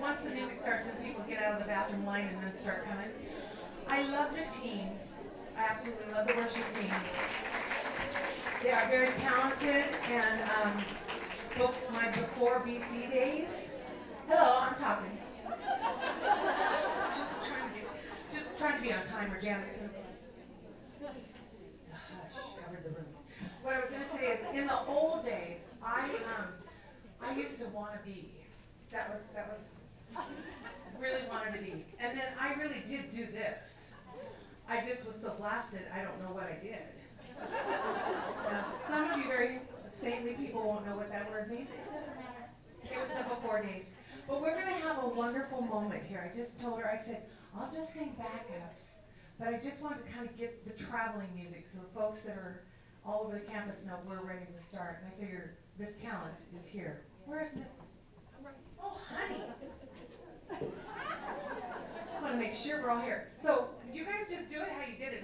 once the music starts, then people get out of the bathroom line and then start coming. I love the team. I absolutely love the worship team. They are very talented and um, both my before BC days. Hello, I'm talking. just trying to be, just trying to be on time, or Janet's gonna. Hush, covered the room. What I was gonna say is, in the old days, I um, I used to want to be. That was that was really wanted to be, and then I really did do this. I just was so blasted, I don't know what I did. Now, some of you very saintly people won't know what that word means. It was the before days. But we're going to have a wonderful moment here. I just told her, I said, I'll just sing backups. But I just wanted to kind of get the traveling music so the folks that are all over the campus know we're ready to start. And I figure this talent is here. Where's Miss? Oh, honey. I want to make sure we're all here. So you guys just do it how you did it,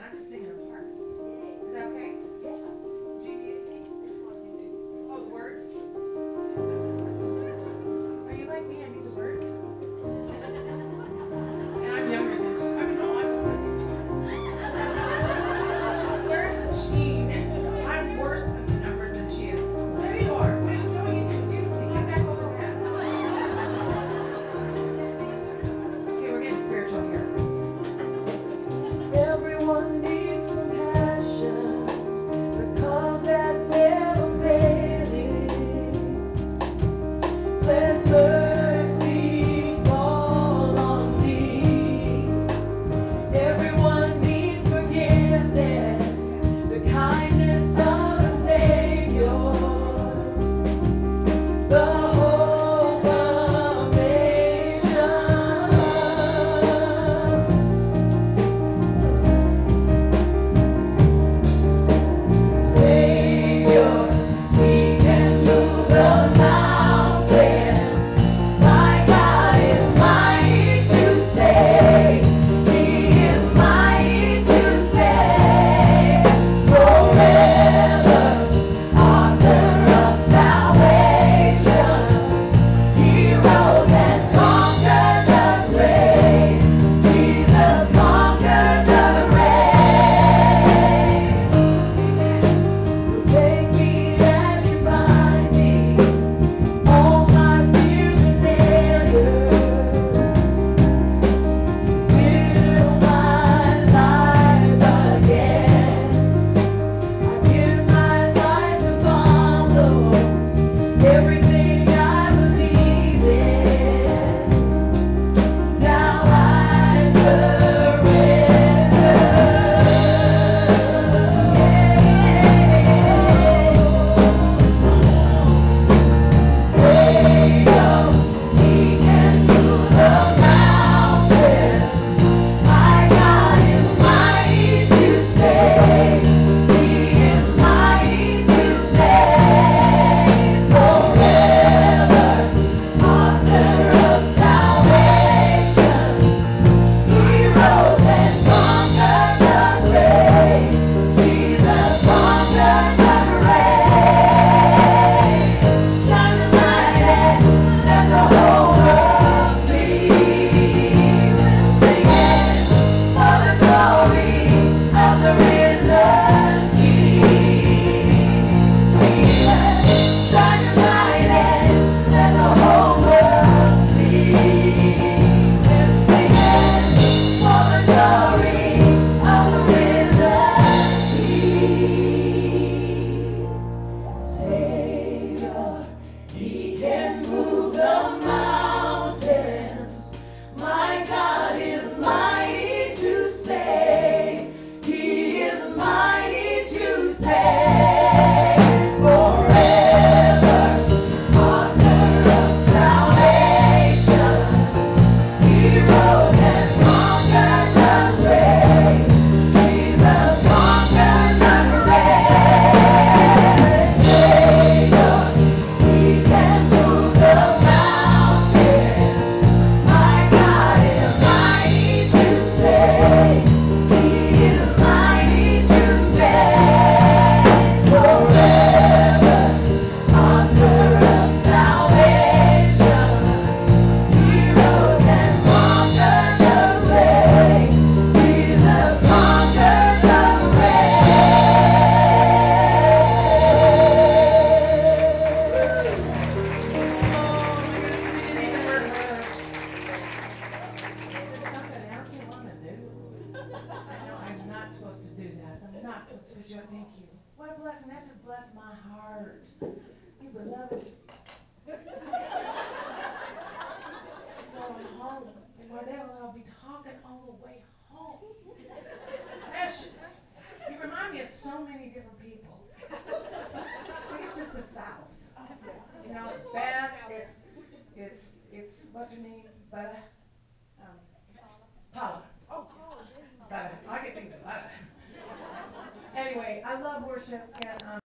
Joe, thank you. What a blessing, that just blessed my heart. You beloved. Going home, and Mardell and I'll be talking all the way home. Precious. You remind me of so many different people. It's just the South. You know, it's Beth, it's, it's, it's, what's her name, Butter? Um, Paula. Butter,